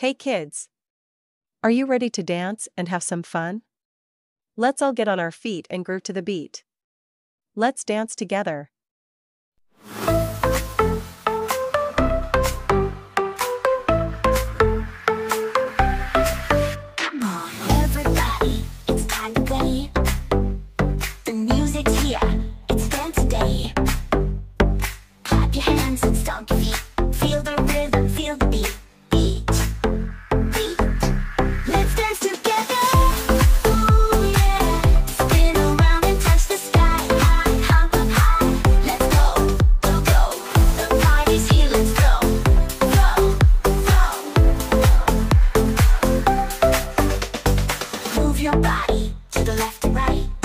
Hey kids! Are you ready to dance and have some fun? Let's all get on our feet and groove to the beat. Let's dance together. body to the left and right.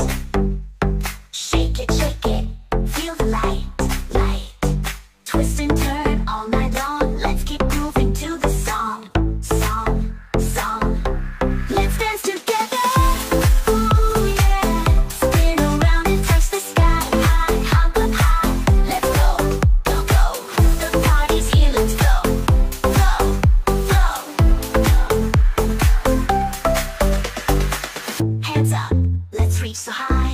reach so high.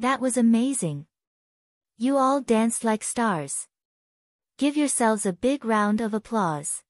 That was amazing. You all danced like stars. Give yourselves a big round of applause.